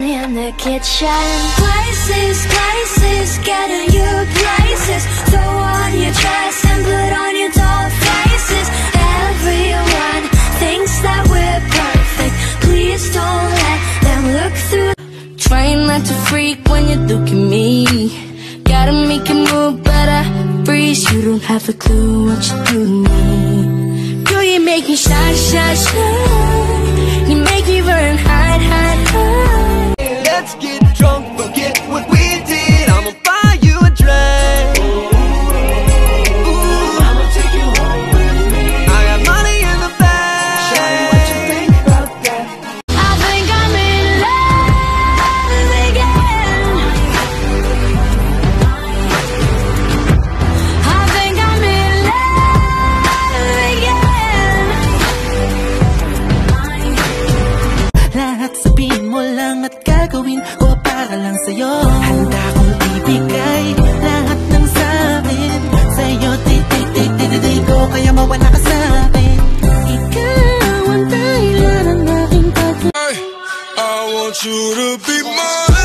in the kitchen. Places, places, getting you places. Throw on your dress and put on your doll faces. Everyone thinks that we're perfect. Please don't let them look through. Trying not to freak when you look at me. Gotta make it move, but I freeze. You don't have a clue what you do to me. Girl, you make me shine, shine, shine. Drunk, forget what we did. I'ma buy you a drink. Sabihin mo lang at gagawin ko para lang sa'yo. Handa kong ibigay lahat ng sa'kin Sa'yo. Titi-titi-titi ko kaya mawala ka sa'kin Ikaw ang dahilan ng aking pag- I want you to be mine.